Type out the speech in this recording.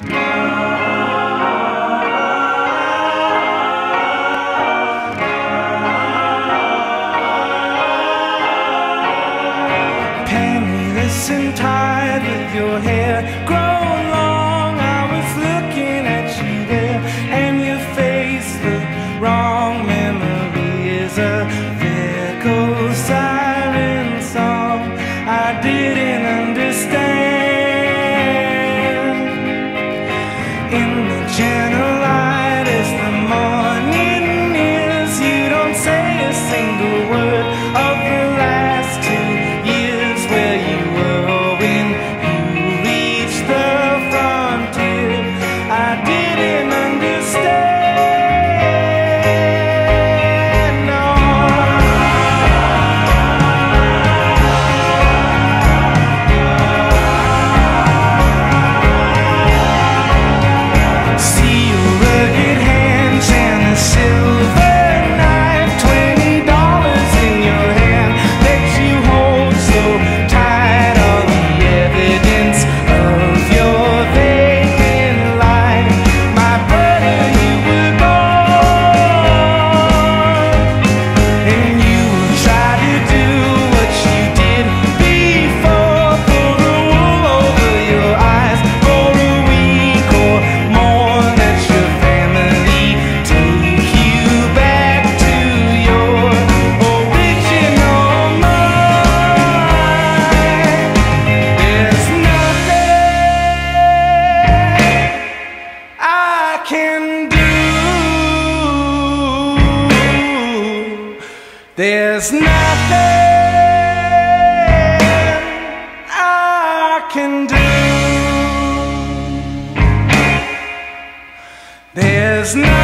Penny, listen tied with your hair growing. can do. There's nothing I can do. There's nothing.